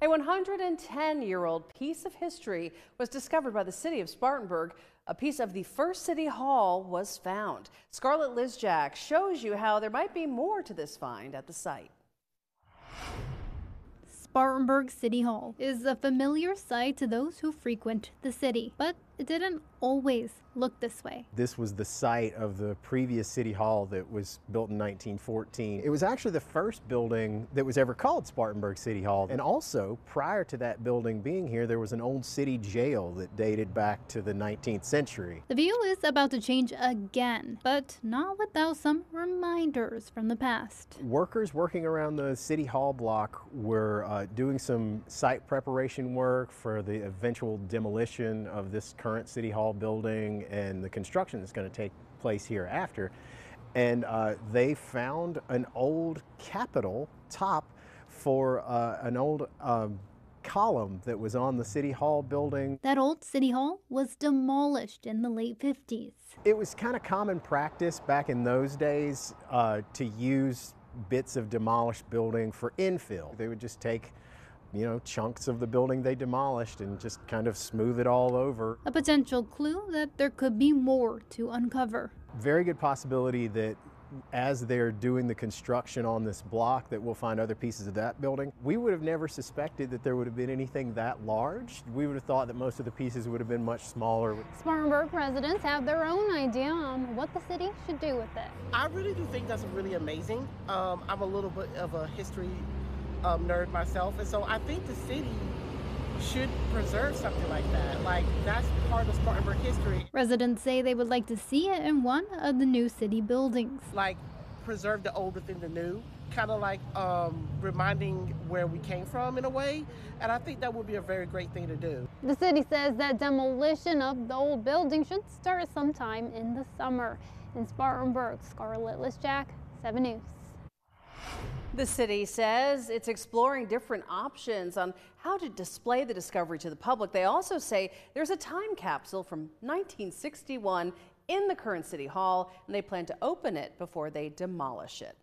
A 110 year old piece of history was discovered by the city of Spartanburg. A piece of the first city hall was found. Scarlett Lizjak shows you how there might be more to this find at the site. Spartanburg City Hall is a familiar sight to those who frequent the city, but it didn't always look this way. This was the site of the previous city hall that was built in 1914. It was actually the first building that was ever called Spartanburg City Hall. And also, prior to that building being here, there was an old city jail that dated back to the 19th century. The view is about to change again, but not without some reminders from the past. Workers working around the city hall block were uh, doing some site preparation work for the eventual demolition of this current city hall building and the construction that's going to take place here after. And uh, they found an old capital top for uh, an old um, column that was on the City Hall building. That old City Hall was demolished in the late 50s. It was kind of common practice back in those days uh, to use bits of demolished building for infill. They would just take you know, chunks of the building they demolished and just kind of smooth it all over. A potential clue that there could be more to uncover. Very good possibility that as they're doing the construction on this block that we'll find other pieces of that building. We would have never suspected that there would have been anything that large. We would have thought that most of the pieces would have been much smaller. Spartanburg residents have their own idea on what the city should do with it. I really do think that's really amazing. Um, I'm a little bit of a history um, nerd myself, and so I think the city should preserve something like that. Like that's part of Spartanburg history. Residents say they would like to see it in one of the new city buildings. Like preserve the old within the new, kind of like um, reminding where we came from in a way. And I think that would be a very great thing to do. The city says that demolition of the old building should start sometime in the summer. In Spartanburg, Scarlett Lizjak, 7 News. The city says it's exploring different options on how to display the discovery to the public. They also say there's a time capsule from 1961 in the current city hall, and they plan to open it before they demolish it.